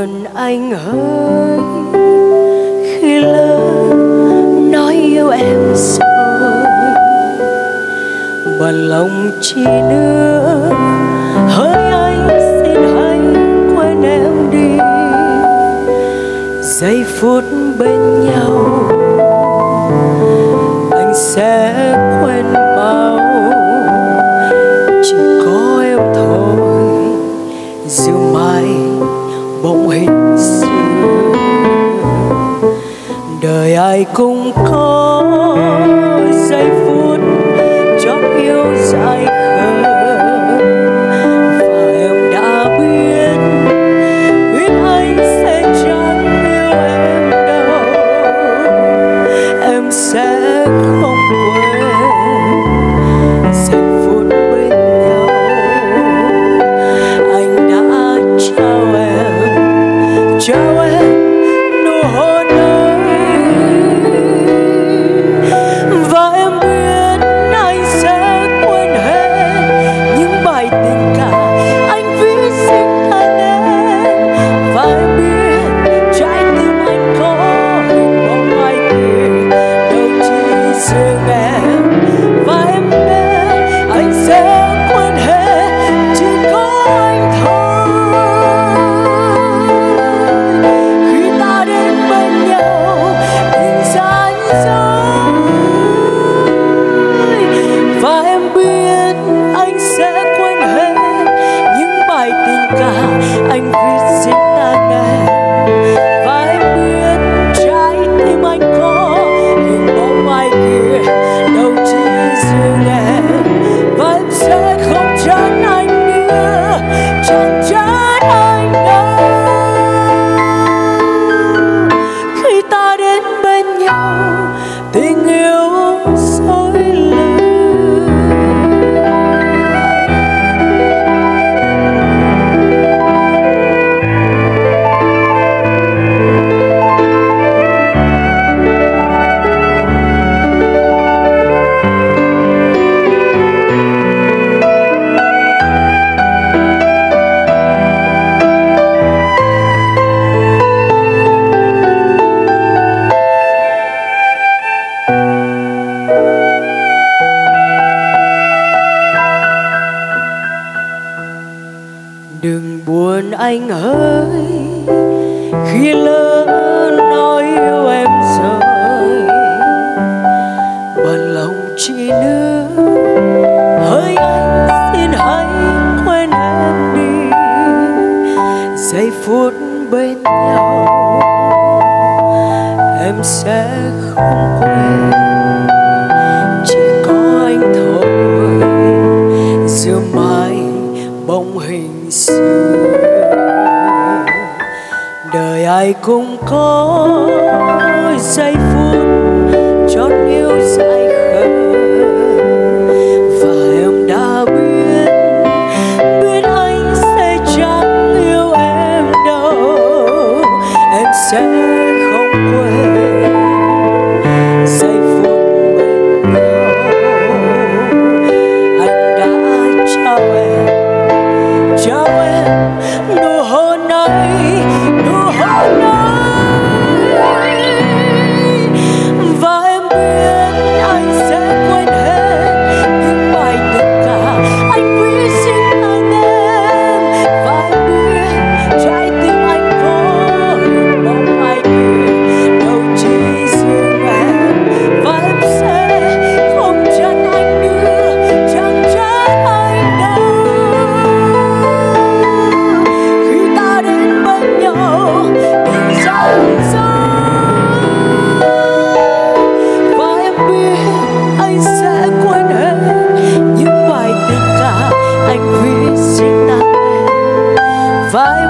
ơn anh ơi. Khi lớn nói yêu em rồi bàn lòng chi nữa hỡi anh xin hãy quên em đi. Giây phút bên nhau bóng hình xưa. Đời ai cũng có giây phút chót yêu dài हो ना anh ơi. Khi lớn nói yêu em rồi bằng lòng chi nữa. Hỡi anh, xin hãy quên em đi. Giây phút bên sẽ không quên giây phút bên nhau. Anh đã trao em trao em nụ hôn ấy 在